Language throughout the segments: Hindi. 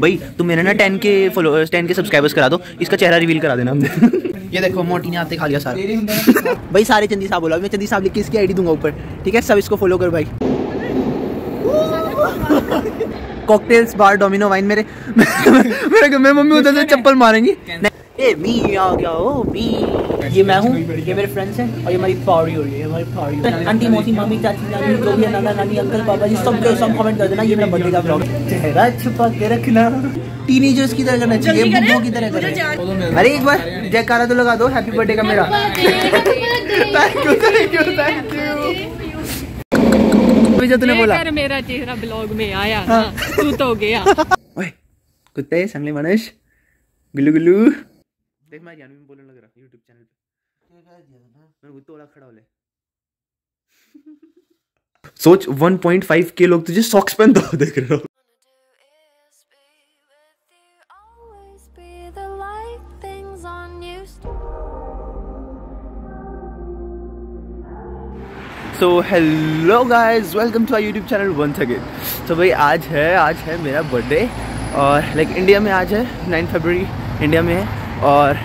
भाई तुम मेरे ना टेन के फॉलोअर्स टेन के सब्सक्राइबर्स करा दो इसका चेहरा रिवील करा देना। हमने ये देखो मोटी ने आते खा लिया सारा। भाई सारे चंदी साहब बोला मैं चंदी साहब लिख के इसकी आईडी दूँगा ऊपर। ठीक है सब इसको फॉलो कर भाई। कॉकटेल्स बार डोमिनो वाइन मेरे मेरे मेरे मम्मी उधर से चप्पल मारेंगी। ए मी आ गया ओ मी ये मैं हूँ ये मेरे फ्रेंड्स हैं और ये हमारी पार्टी हो रही है हमारी पार्टी आंटी मौसी मम्मी चाची नानी जो भी नाना नानी अंकल पापा जी सब सब कमेंट कर देना ये मेरा बर्थडे का ब्लॉग चेहरा छुपा के रखना। टीनेजर्स की तरह करना चाहिए बुड्ढों की तरह करना। अरे एक बार जयकारा तो लगा दो हैप्पी बर्थडे का मेरा। Thank you thank you thank you जो तूने बोला। मेरा चेहरा ब्लॉग में आया। ना, तू तो गया। ओए कुत्ते संगले मनुष गुल्लू गुल्लू। देख मैं जानवी में बोलने लग रहा YouTube चैनल पे। मैं तोड़ा खड़ा होले सोच 1.5 के लोग तुझे सॉक्स पहन दो देख रहे हो. So hello guys welcome to our YouTube channel once again तो भाई आज है आज है मेरा बर्थडे और लाइक इंडिया में आज है 9 फरवरी इंडिया में है। और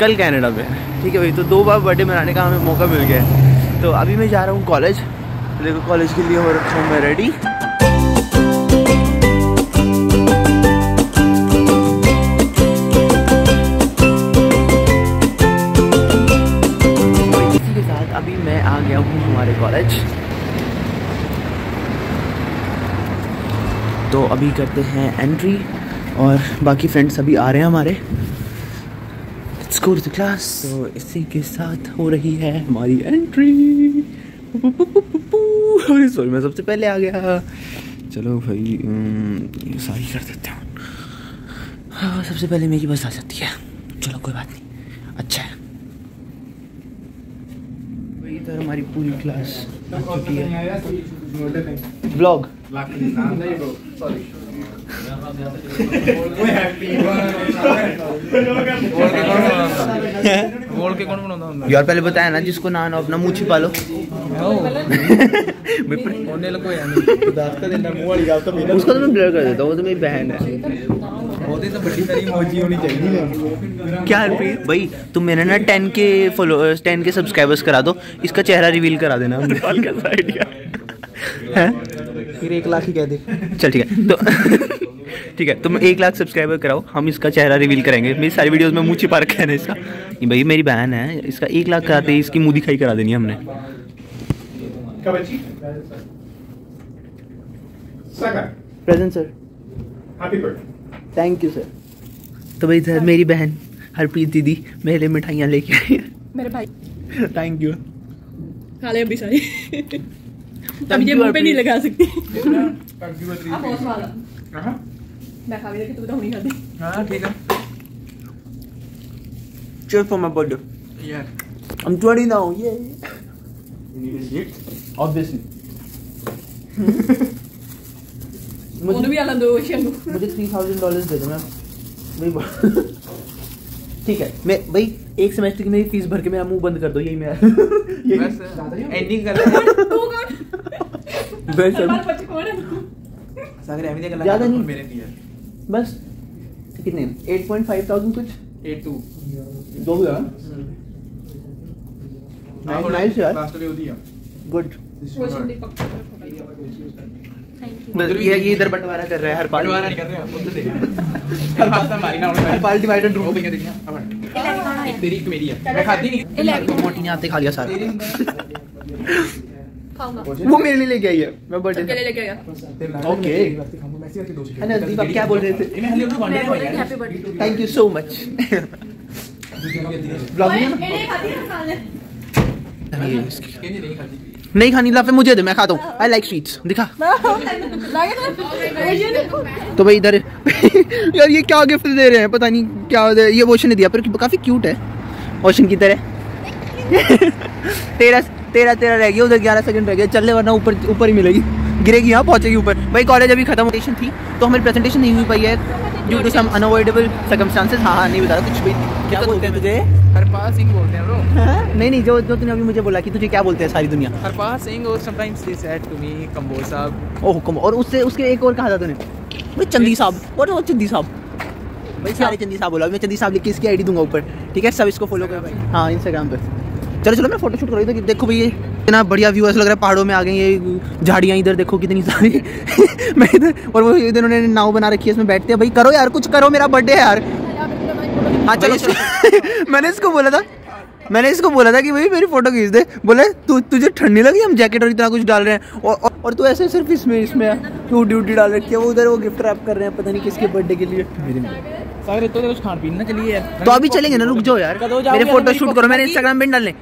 कल कनाडा में ठीक है भाई तो दो बार बर्थडे मनाने का हमें मौका मिल गया है। तो अभी मैं जा रहा हूँ कॉलेज देखो कॉलेज के लिए हो रखा हूँ मैं रेडी साथ अभी मैं आ गया हूँ हमारे कॉलेज तो अभी करते हैं एंट्री और बाकी फ्रेंड्स अभी आ रहे हैं हमारे। Let's go to the class तो इसी के साथ हो रही है हमारी एंट्री सॉरी मैं सबसे पहले आ गया। चलो भाई सारी कर देते हैं। हाँ सबसे पहले मेरी बस आ जाती है। चलो कोई बात नहीं। अच्छा है। भाई इधर हमारी पूरी क्लास आ चुकी है। ब्लॉग। के यार पहले बताया ना जिसको नान अपना मुँह छिपा लो। उसको तो मैं ब्लर कर देता हूँ वो तो मेरी बहन है। क्या रिपीट भाई तुम मेरे ना टेन के फॉलोअर्स टेन के सब्सक्राइबर्स करा दो इसका चेहरा रिवील करा देना। फिर एक लाख ही कह दे। चल ठीक है। तो ठीक है तुम एक लाख सब्सक्राइबर कराओ हम इसका चेहरा रिवील करेंगे। मेरी सारी वीडियोस में मुँह छिपा रखा है इसका। भाई मेरी बहन है इसका एक लाख कराते ही इसकी मुँह दिखाई करा देनी है हमने। Present sir thank you sir तो भाई इधर मेरी बहन हरप्रीत दीदी मेरे लिए मिठाइयाँ लेके आई है। मेरे भाई। थैंक यू खा ले अभी सारी। अब ये मुँह पे नहीं लगा सकती। अब बहुत वाला मैं खा रही थी तू तो नहीं खाती ठीक है cheers for my birthday. Yeah. I'm 20 now. Yay. You मुझे भी आलम दो मुझे थ्री थाउज़ेंड दे दो मैम भाई ठीक है। मैं भाई एक सेमेस्टर की मेरी फ़ीस भर के मेरा मुँह बंद कर दो यही मैं बस एंडिंग कर तू कौन? वैसे सागर एमी ने ज़्यादा नहीं। मेरे लिए। बस। कितने? एट पॉइंट फाइव थाउज़ेंड कुछ? एट टू दो हुआ गुड हाँ? हाँ, ये ये इधर बंटवारा कर रहा है हर पाल बंटवारा कर रहे हैं। हर मारी ना हर पाल देखिए हाँ, अब तेरी मेरी है। मैं खाती नहीं। तो मोटी आते खा लिया सारा। वो मेरे लिए लेके आई है। मैं बर्थडे के लिए लेके आया। ओके नज़दीक आप क्या बोल रहे थे? थैंक यू सो मच नहीं खानी लाफे मुझे दे मैं खाता हूँ। आई लाइक स्वीट दिखा। तो भाई इधर यार ये क्या गिफ्ट दे रहे हैं? पता नहीं क्या ये ओशन ने दिया पर काफ़ी क्यूट है। ओशन की तरह। तेरह तेरह तेरह रह गया उधर ग्यारह सेकंड रह गया। चलने वरना ऊपर ऊपर ही मिलेगी। गिरेगी यहाँ पहुँचेगी ऊपर। भाई कॉलेज अभी खत्म होटेशन थी तो हमारी प्रेजेंटेशन नहीं हो पाई है due to some unavoidable circumstances हाँ हाँ नहीं बता रहा कुछ भी। क्या बोलते हैं तुझे? हरपाल सिंह बोलते हैं ब्रो नहीं नहीं जो जो तूने अभी मुझे बोला कि तुझे क्या बोलते हैं सारी दुनिया। हरपाल सिंह और sometimes they said to me Kamboj साहब ओह कंबो और उससे उसके एक और कहा था तूने। भाई चंदी साहब। और वो चंदी साहब। भाई सारे चंदी साहब बोला। मैं चंदी साहब लिख के इसकी आईडी दूँगा ऊपर। ठीक है सब इसको फॉलो कर भाई। हाँ इंस्टाग्राम पे। चलो चलो मैं फ़ोटो शूट कर रही करो देखो भाई इतना बढ़िया व्यू ऐसा लग रहा है पहाड़ों में आ गए ये झाड़ियाँ इधर देखो कितनी सारी। मैं इधर और वो इधर उन्होंने नाव बना रखी है इसमें बैठते हैं। भाई करो यार कुछ करो मेरा बर्थडे है यार। हाँ चलो मैंने इसको बोला था मैंने इसको बोला था कि भाई मेरी फ़ोटो खींच दे। बोले तू तु, तुझे ठंडी लगी हम जैकेट और इतना कुछ डाल रहे हैं? और और, और तू ऐसे सिर्फ़ इसमें इसमें तू ड्यूटी डाल रखी है। वो उधर वो गिफ्ट रैप कर रहे हैं पता नहीं किसके बर्थडे के लिए। सागर तो कुछ खान पीन ना चलिए तो अभी चलेंगे ना रुक जाओ यार। मेरे फ़ोटो शूट करो मैंने इंस्टाग्राम पे डालने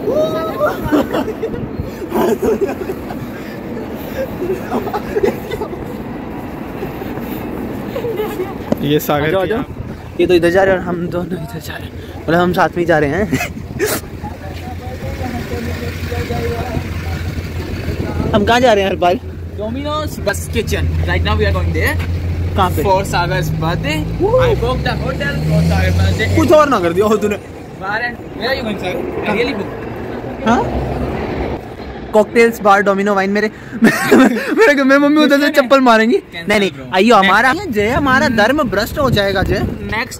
ये सागर आजा, आजा। ये तो इधर जा रहे हैं और हम दोनों इधर जा रहे हैं। मतलब हम साथ में जा रहे हैं। हम कहाँ जा रहे हैं हरपाल? डोमिनोज बस kitchen right now we are going there कहाँ पे? For Sagar birthday I book the hotel for Sagar birthday कुछ और ना कर दिया हो तूने। बाहर and where you going sir really book हाँ? कॉकटेल्स बार डोमिनो वाइन मेरे मेरे घर में मम्मी उधर से चप्पल मारेंगी। नहीं नहीं आइयो हमारा जय हमारा धर्म भ्रष्ट हो जाएगा जय।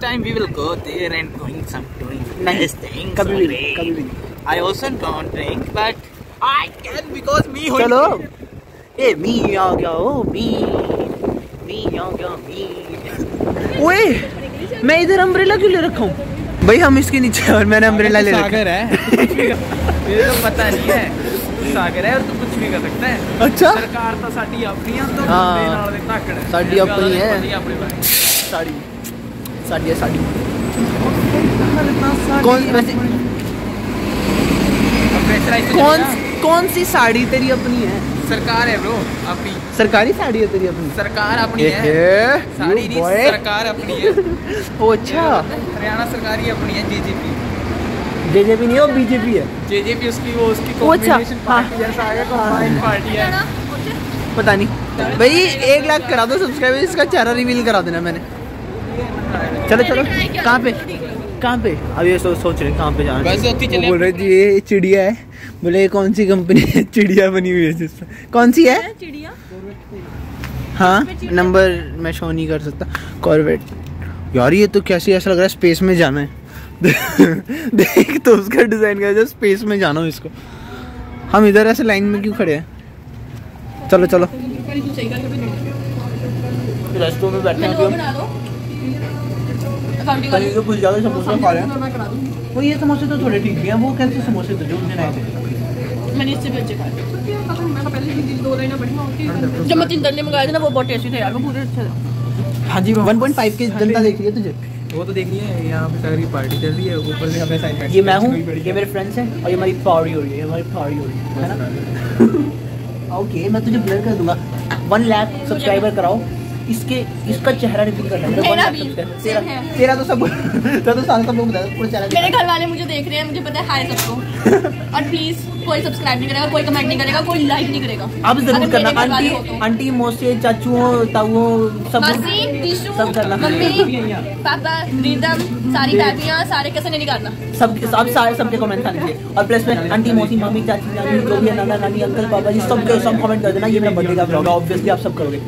Time we will go there and going some doing नहीं nice things. कभी भी नहीं, कभी भी नहीं। I also don't drink, but I can because me. who- चलो। ए मी आ गया ओ मी मी आ गया मी ओए मैं इधर अम्ब्रेला क्यों ले रखा हूँ? भाई हम इसके नीचे और मैंने अम्ब्रेला ले रखा है। मेरे तो पता नहीं है सागर है और तू कुछ भी कर सकता है अच्छा ਸਰਕਾਰ ਤਾਂ ਸਾਡੀ ਆਪਣੀ ਆ ਤੋਂ ਹਾਂ। ਬੰਦੇ ਨਾਲ ਦੇ ਧਾਕੜ ਹੈ। ਸਾਡੀ ਇਹ ਗੱਲ ਆਪਣੀ ਨਹੀਂ ਹੈ। ਪਤਾ ਆਪਣੇ ਬਾਰੇ। साड़ी साड़ी है साड़ी कौन वैसे अब pressurized तो कौन चलेगा। कौन सी साड़ी तेरी अपनी है सरकार है ब्रो अपनी सरकारी साड़ी है तेरी अपनी सरकार अपनी है एहे, साड़ी you नहीं boy। सरकार अपनी है ओ अच्छा हरियाणा सरकार ही अपनी है जेजेपी जेजेपी नहीं है वो बीजेपी है। जेजेपी उसकी वो उसकी combination हाँ। पार्टी जैसा कॉम्बाइंड पार्टी है। पता नहीं। भाई एक लाख करा दो सब्सक्राइबर इसका चेहरा रिवील करा देना मैंने। चलो चलो। कहाँ पे? कहाँ पे? अब ये सोच सोच रहे कहाँ पे जाना है। वो बोल रहे जी ये चिड़िया है। बोले ये कौन सी कंपनी है? चिड़िया बनी हुई है जिसमें कौन सी है? चिड़िया। हाँ नंबर मैं शो नहीं कर सकता। कॉर्वेट यार ये तो कैसे ऐसा लग रहा है स्पेस में जाना है। देख तो उसका डिज़ाइन कैसा स्पेस में जाना हो इसको। हम इधर ऐसे लाइन में क्यों खड़े हैं? चलो चलो। तू रेस्टोरेंट में तो कुछ ज़्यादा समोसे खा रहे हैं। करा वो ये समोसे तो थोड़े ठीक हैं वो कैसे समोसे थे जो मैंने इससे भी अच्छे खाए। मैं तो पहले ही दो लाइनें पढ़ी होती जब मैं तीन दंडे मंगाए थे ना वो बहुत टेस्टी थे यार वो पूरे अच्छे थे। हाँ जी 1.5 के जनता देख रही है तुझे। वो तो देखिए यहाँ पे सारी पार्टी चल रही है ऊपर से हमें असाइनमेंट ये मैं हूँ ये मेरे फ्रेंड्स हैं और ये हमारी पार्टी हो रही है हमारी पार्टी हो रही है है ना? ओके मैं तुझे ब्लर कर दूँगा। वन लाख सब्सक्राइबर कराओ। इसके इसका चेहरा है। मेरा 1 लाख भी, तेरा है। तेरा तो सब तेरा तो सारा सब लोग बता पूरा चैनल मेरे घर वाले मुझे देख रहे हैं मुझे पता है हाय सबको। और प्लीज़ कोई सब्सक्राइब नहीं करेगा कोई कमेंट नहीं करेगा कोई लाइक नहीं करेगा। अब ज़रूर करना आंटी। आंटी मौसी चाचुओं ताऊओं सब सब करना। मम्मी पापा रीदम सारी भाभियाँ सारे कैसे नहीं करना? सब सब सारे सबके कमेंट आने चाहिए और प्लस में आंटी मौसी मामी चाची नानी जो भी है नाना नानी अंकल पापा जी सबके सब कमेंट कर देना ये मेरा बर्थडे का ब्लॉग है ऑब्वियसली आप सब करोगे।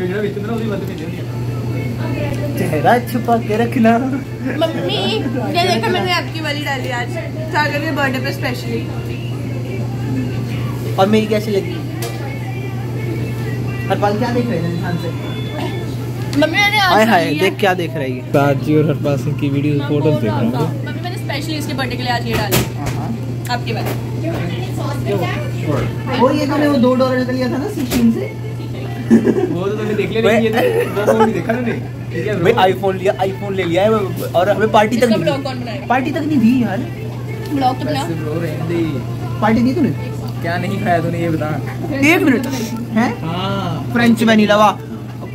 चेहरा छुपा के रखना। मम्मी ये देखा मैंने आपकी वाली डाली आज सागर के बर्थडे पे स्पेशली और मेरी कैसी लगी? हरपाल क्या देख रहे हैं ध्यान से? मम्मी मैंने हाय हाय देख क्या देख रही है। ताजी और हरपाल सिंह की वीडियो बोल रहा हूँ मम्मी मैंने स्पेशली इसके बर्थडे के लिए आज ये डाली। आपके वाली वो ये तूने वो दो डॉलर का लिया था ना सिक्सटीन से? वो तो देख लिया ये तो वो नहीं देखा तूने। भाई? आईफोन लिया आईफोन ले लिया है और हमें पार्टी तक नहीं पार्टी तक नहीं दी यार। ब्लॉग तो दे। पार्टी दी तूने? क्या नहीं खाया तूने ये बता। एक मिनट हैं? हाँ। फ्रेंच वनीला वाह।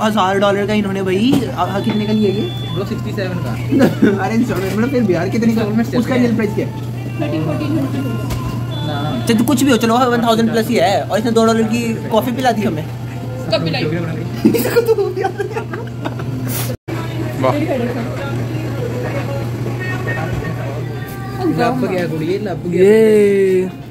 हज़ार डॉलर का इन्होंने भाई आ, कितने का लिया ये? ब्रो 67 का। अरे इंस्टॉलमेंट मतलब फिर बिहार कितने का? उसका प्राइस क्या है? थर्टी फोर्टीन ना। चाहे तो कुछ भी हो चलो वन थाउज़ेंड प्लस ही है। और इसने दो डॉलर की कॉफ़ी पिला दी हमें। कब भी लाई लब गया। कुड़ी लब गया। ये।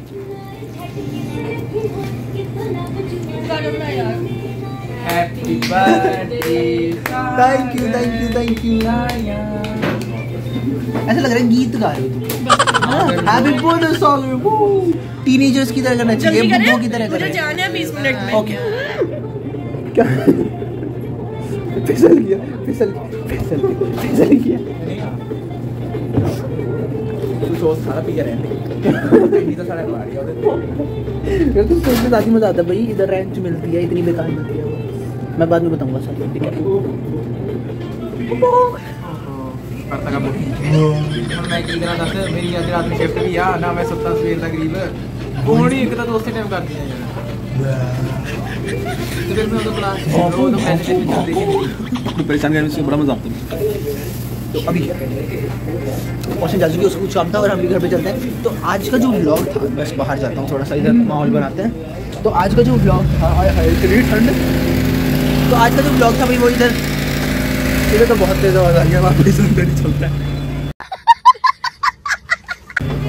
यार happy thank you thank you thank you ऐसा लग रहा है गीत गा रहे हो तुम। हैप्पी बर्थडे सॉन्ग टीनेजर्स की तरह करना चाहिए की तरह मुझे करें। जाना है बीस मिनट में। ओके क्या? फिसल गया फिसल फिसल फिसल गया। सारा पी रहे हैं तो सारा और यार तुम सोचने ज़्यादा मज़ा आता भाई इधर रेंच मिलती है इतनी बेकार मिलती है। मैं बाद में बताऊँगा सर ठीक है? परेशान करने से बड़ा मज़ा आता तो अभी जा चुकी है उसको कुछ काम था और हम भी घर पे चलते हैं। तो आज का जो ब्लॉग था बस बाहर जाता हूँ थोड़ा सा इधर माहौल बनाते हैं। तो आज का जो ब्लॉग था और ठंड तो आज का जो व्लॉग था भाई वो इधर इधर तो बहुत तेज आवाज़ आ है वहाँ पे ही चलता है।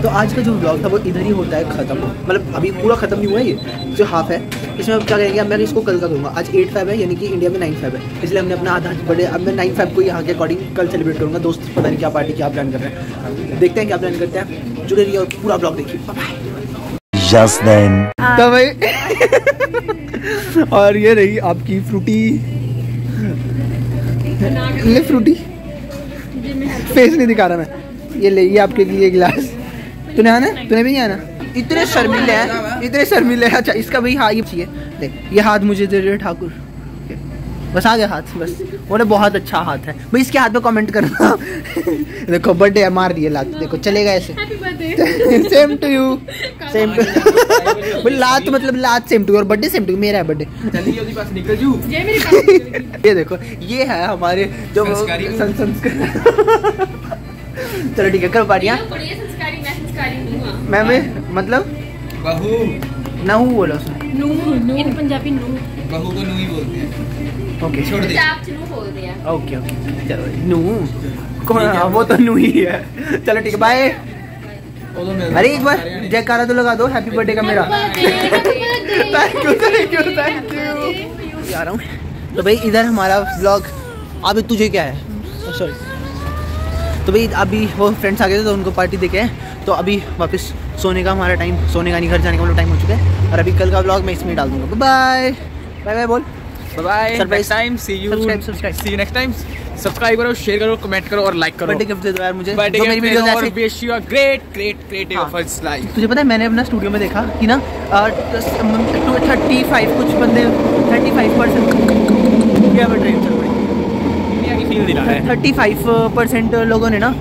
तो आज का जो व्लॉग था वो इधर ही होता है ख़त्म। मतलब अभी पूरा ख़त्म नहीं हुआ है ये जो हाफ़ है। इसमें अब क्या करेंगे अब मैं इसको कल का करूँगा आज एट फाइव है यानी कि इंडिया में नाइन फाइव है। इसलिए हमने अपना आधा बड़े अब मैं नाइन फाइव को यहाँ के अकॉर्डिंग कल सेलिब्रेट करूँगा। दोस्त पता नहीं क्या पार्टी क्या प्लान कर रहे हैं। देखते हैं क्या प्लान करते हैं। जुड़े रहिए और पूरा ब्लॉग देखिए। Just then. तो भाई और ये रही आपकी फ्रूटी। ले फ्रूटी? फेस नहीं दिखा रहा मैं। ये ले, ये आपके लिए गिलास। तूने आना? तूने भी नहीं आना? इतने शर्मिले हैं, इतने शर्मिले हैं। अच्छा इसका भाई हाँ ये चाहिए। देख, ये हाथ मुझे दे रहे ठाकुर। बस आ गया हाथ बस। बोले बहुत अच्छा हाथ है। भाई इसके हाथ में कमेंट करना। देखो बर्थडे मार दिए लात। देखो चलेगा ऐसे। Same to you same to लात मतलब लात सेम टू और बर्थडे सेम टू मेरा है बर्थडे ये देखो ये है हमारे जो चलो ठीक है करो पारियाँ हाँ। मैम मतलब? बहू। नहू बोलो बोला उसने पंजाबी नू बहू को नू ही बोलते हैं। ओके छोड़ ओके ओके चलो नू। कौन हाँ, वो तो नू ही है। चलो ठीक है बाय अरे एक बार तो लगा दो। हैप्पी बर्थडे का मेरा। Thank you thank you thank you रहा हूँ। तो भाई इधर हमारा ब्लॉग अभी तुझे क्या है? Oh, सॉरी तो भाई अभी वो फ्रेंड्स आ गए थे तो उनको पार्टी देके तो अभी वापस सोने का हमारा टाइम सोने का नहीं घर जाने का मतलब टाइम हो चुका है। और अभी कल का ब्लॉग मैं इसमें डाल दूँगा। बाय बाय बाय बोल। Bye next time see you. See you next time subscribe करो शेयर करो कमेंट करो और लाइक करो. बर्थडे गिफ्ट दे दो यार मुझे। बर्थडे मेरी वीडियो और wish you a great great great. Of its life तुझे पता है मैंने अपना स्टूडियो में देखा कि ना थर्टी फाइव कुछ बंदे थर्टी फाइव परसेंट क्या ट्रेन चल थर्टी फाइव परसेंट लोगों ने ना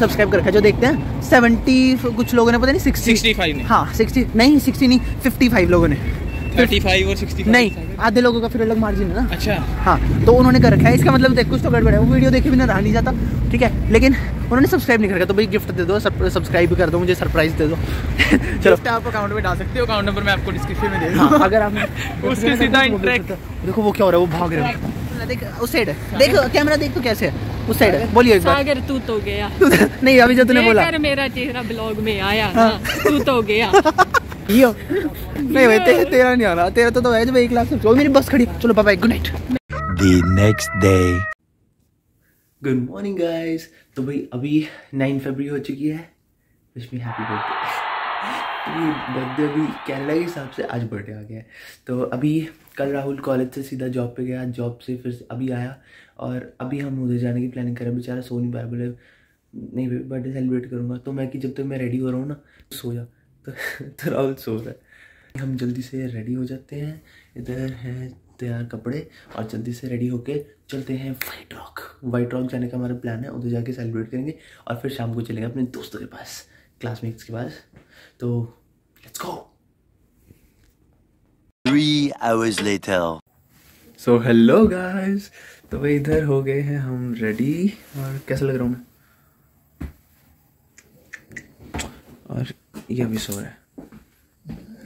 सब्सक्राइब कर रखा जो देखते हैं सेवेंटी कुछ लोगों ने पता नहीं सिक्सटी 65 ने। हाँ सिक्सटी नहीं सिक्सटी नहीं फिफ्टी फाइव लोगों ने। 35 और 65 नहीं आधे लोगों का फिर अलग मार्जिन है ना। अच्छा। हाँ तो उन्होंने कर रखा है। इसका मतलब देख कुछ तो गड़बड़ है। वो वीडियो देखे बिना रहा नहीं जाता। ठीक है लेकिन उन्होंने सब्सक्राइब नहीं कर रखा तो भाई गिफ्ट दे दो सब्सक्राइब भी कर दो मुझे सरप्राइज़ दे दो। चलो। आप अकाउंट में डाल सकते हो अकाउंट नंबर मैं आपको डिस्क्रिप्शन में दे हाँ अगर आप उससे सीधा इंटरेक्ट देखो वो क्या हो रहा है वो भाग रहे हो। देख उस साइड है। देख कैमरा देख तो कैसे है। उस साइड है। बोलिए एक बार। सागर तू तो गया। नहीं अभी जो तूने बोला। मेरा चेहरा ब्लॉग में आया। ना तू तो गया। यो नहीं भाई ते, तेरा नहीं आ रहा तेरा तो तो है जो एक लाख सब्सक्राइब मेरी बस खड़ी चलो bye bye good night The next day. Good morning guys तो भाई अभी नाइन फरवरी हो चुकी है। Wish me happy birthday birthday अभी कनाडा के हिसाब से आज बर्थडे आ गया है। तो अभी कल राहुल कॉलेज से सीधा जॉब पे गया। जॉब से फिर अभी आया। और अभी हम उधर जाने की प्लानिंग कर करें बेचारा सो नहीं पाया बोले नहीं बर्थडे सेलिब्रेट करूँगा। तो मैं कि जब तक मैं रेडी हो रहा हूँ ना सो जा। तो, तो राहुल सो रहा है। हम जल्दी से रेडी हो जाते हैं। इधर है तैयार कपड़े और जल्दी से रेडी होके चलते हैं वाइट रॉक वाइट रॉक जाने का हमारा प्लान है। उधर जाके सेलिब्रेट करेंगे और फिर शाम को चलेंगे अपने दोस्तों के पास क्लासमेट्स के पास। तो let's go hours later. So hello guys तो भाई इधर हो गए हैं हम रेडी और कैसा लग रहा हूँ मैं? और ये अभी सो रहा है।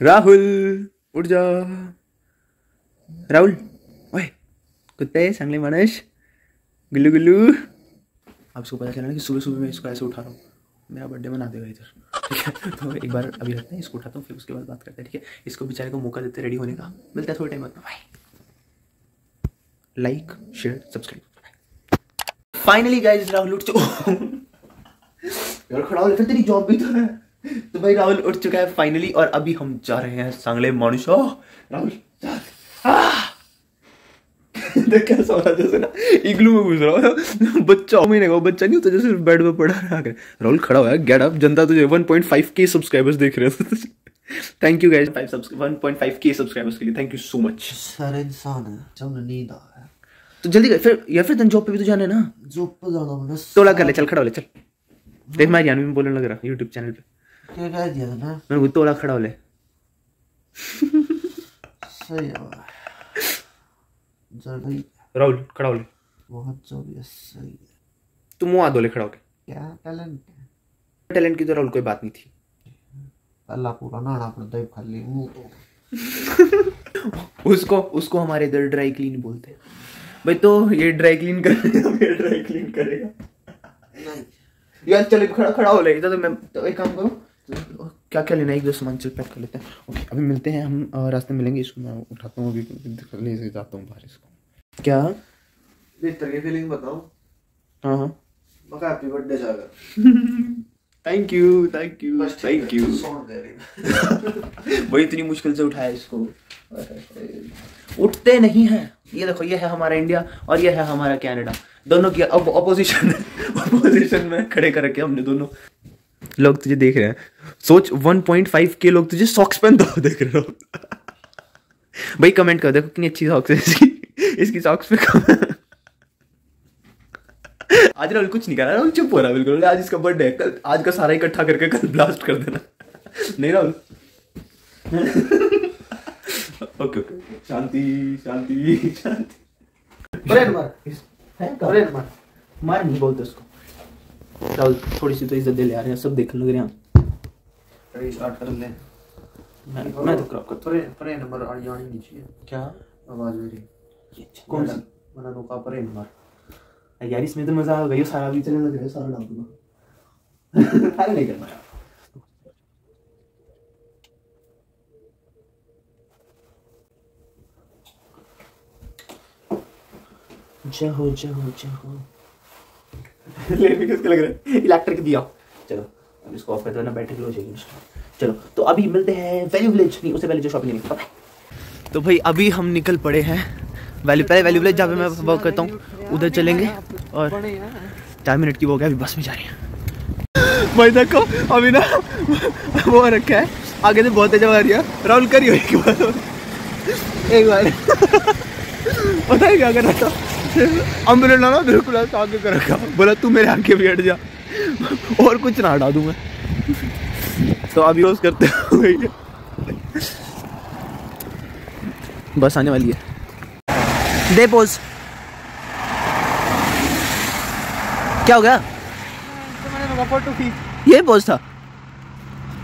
राहुल, उठ जा। राहुल, ओए, कुत्ते, संगले मानस गुल्लू गुल्लू। आपको पता चला ना कि सुबह सुबह मैं इसको ऐसे उठा रहा हूँ। मेरा बर्थडे मना देगा इधर। ठीक है तो एक बार अभी रखते हैं, इसको उठाता हूँ, फिर उसके बाद बात करते हैं, ठीक है? इसको बेचारे को मौका देते रेडी होने का। मिलता है थोड़े टाइम बाद। Bye like share subscribe finally guys Rahul, उठ चुका यार, खड़ा हो फिर तेरी जॉब भी तो है। तो भाई राहुल उठ चुका है फाइनली और अभी हम जा रहे हैं सांगले मॉर्निंग राहुल कैसा हो रहा जैसे ना इग्लू में घुस रहा हूँ। बच्चा महीने का बच्चा नहीं होता जैसे बेड पे पड़ा रहा कर राहुल खड़ा हुआ है गेट अप जनता तुझे 1.5 के सब्सक्राइबर्स देख रहे हो। थैंक यू गाइस 1.5 के सब्सक्राइबर्स के लिए थैंक यू सो मच सारे इंसान है जब नींद आ रहा है। तो जल्दी फिर या फिर जॉब पे भी तो जाना है ना। जो पर जाना कर ले चल खड़ा हो ले चल। देख मैं में बोलने लग रहा यूट्यूब चैनल पे। क्या दिया था ना मैं बोल तोड़ा खड़ा हो ले। सही है जल्दी। राहुल खड़ा हो बहुत सही है। तू ले खड़ा होके क्या टैलेंट है? टैलेंट की तो राहुल कोई बात नहीं थी। पहला पूरा नाना पड़ता है खाली मुँह तो। उसको उसको हमारे इधर ड्राई क्लीन बोलते हैं। भाई तो ये ड्राई क्लीन करेगा ये ड्राई क्लीन करेगा। यार चल खड़ा खड़ा हो ले। इधर तो मैं तो एक काम करो क्या क्या लेना है? एक दो सामान चल पैक कर लेते हैं। ओके अभी मिलते हैं हम अ, रास्ते में मिलेंगे इसको मैं उठाता हूँ अभी ले जाता हूँ बाहर इसको। क्या? फीलिंग बताओ। हाँ हाँ। हैप्पी बर्थडे जाकर thank you thank you thank you वही इतनी मुश्किल से उठाया इसको। उठते नहीं हैं। ये देखो ये है हमारा इंडिया और ये है हमारा कनाडा दोनों की अब ऑपोजिशन ऑपोजिशन में खड़े करके हमने दोनों लोग तुझे देख रहे हैं। सोच 1.5 के लोग तुझे सॉक्स पहनते हुए देख रहे हो। भाई कमेंट कर, देखो कितनी अच्छी सॉक्स है इसकी। इसकी सॉक्स पे आज राहुल कुछ नहीं कर रहा, राहुल चुप हो रहा बिल्कुल। आज इसका बर्थडे है, कल आज का सारा इकट्ठा करके कल ब्लास्ट कर देना। नहीं राहुल? ओके ओके शांति शांति शांति। ब्रेड मार। मार नहीं बोलते उसको। राहुल थोड़ी सी तो इज़्ज़त दे ले आ रहे हैं सब देखने लग रहे हैं। अरे स्टार्ट कर ले। मैं मैं तो क्रॉप करता परे परे नंबर आ जानी नहीं चाहिए। क्या? आवाज़ मेरी। ये कौन सी? मना रोका परे नंबर। यार इसमें तो मज़ा आ गई सारा भी चलने लग रहा है सारा डाल दूँगा। सारा नहीं करना यार। जाओ जाओ जाओ। लेने किसके लग रहा है? इलेक्ट्रिक दिया। चलो, अब इसको ऑफ़ हैं ना बैटरी लो जाएगी चलो तो अभी मिलते हैं वैल्यू विलेज नहीं उससे पहले जो शॉपिंग नहीं पता तो भाई, अभी हम निकल पड़े हैं। वैल्यू पहले वैल्यू विलेज जहाँ पे मैं वर्क करता हूँ, उधर चलेंगे। और चार मिनट की वो गया अभी बस में जा रहे हैं। भाई देखो अभी ना, वो रखा है। आगे से बहुत तेज आ रही है। राहुल करियो एक बार। एक बार। पता है क्या कर रहा था? अम्ब्रेला ना बिल्कुल ऐसे आगे कर रखा। बोला तू मेरे आगे भी हट जा। और कुछ ना हटा दूँ मैं। तो अभी रोज करते हुए बस आने वाली है। दे पोज। क्या हो गया? तो ये पोज था।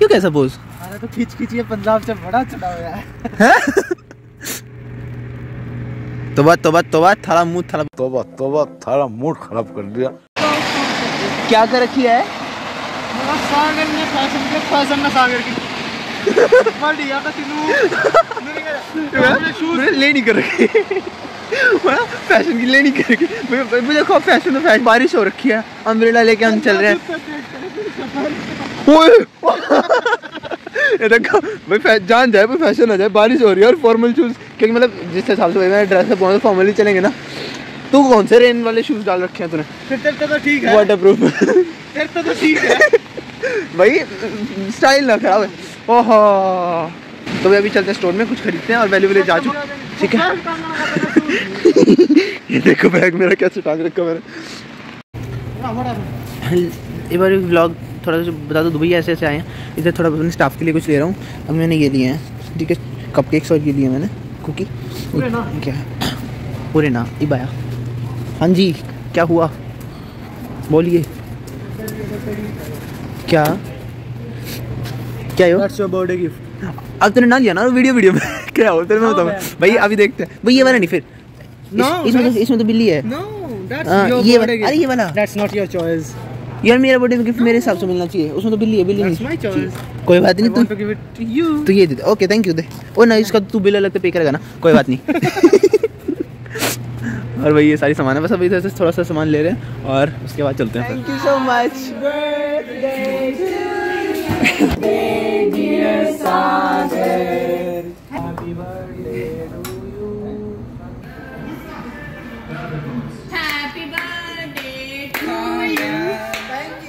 ये कैसा पोज? अरे तो खींच खींच पंजाब से बड़ा चढ़ा हुआ है? तोबा तोबा तोबा थाला मुँह थाला तोबा तोबा थारा मूड खराब कर दिया। क्या कर रखी है? सागर ने फ़ैशन के फ़ैशन ना सागर की। बढ़िया का तिनू? मैंने ले नहीं कर रखी। फ़ैशन की ले नहीं कर रखी। मुझे मुझे देखो फ़ैशन तो फ़ैशन बारिश हो रखी है। अम्ब्रेला लेके हम चल रहे हैं। ओए! ये देखो भाई जान जाए भाई फ़ैशन आ जाए बारिश हो रही है और फॉर्मल शूज़ क्योंकि मतलब जिस हिसाब से भाई मैं ड्रेस से पहुँचा फॉर्मली चलेंगे ना। तू कौन से रेन वाले शूज़ डाल रखे हैं तूने? फिर तो ठीक है। वाटर प्रूफ तो ठीक है। भाई स्टाइल ना खराब है। ओहो। तो भाई अभी चलते हैं स्टोर में कुछ खरीदते हैं और वैल्यू विलेज जा चुके ठीक है। ये देखो बैग मेरा कैसे टांग रखा मैंने। बार व्लॉग थोड़ा सा बता दो दुबई ऐसे ऐसे आए हैं। इधर थोड़ा अपने स्टाफ के लिए कुछ ले रहा हूँ। अब मैंने ये लिए हैं। ठीक है कप केक्स और ये लिए मैंने। कुकी क्या पूरे ना इबाया। हाँ जी क्या हुआ? बोलिए। क्या? क्या हो बर्थडे गिफ्ट अब तूने ना लिया ना वीडियो वीडियो में। क्या हो तेरे मैं बताऊँ भाई अभी देखते हैं। भाई ये वाला नहीं फिर। No, इसमें तो इसमें तो बिल्ली है। नो दैट्स हाँ, योर ये वाला अरे ये वाला। दैट्स नॉट योर चॉइस यार मेरा बर्थडे गिफ्ट मेरे हिसाब से मिलना चाहिए। उसमें तो बिल्ली है बिल्ली नहीं। कोई बात नहीं तू तो ये दे दे। ओके थैंक यू दे। ओ ना इसका तू बिल अलग से पे करेगा ना। कोई बात नहीं। और भाई ये सारी सामान है। बस अभी इधर से थोड़ा सा सामान ले रहे हैं और उसके बाद चलते हैं thank you so much happy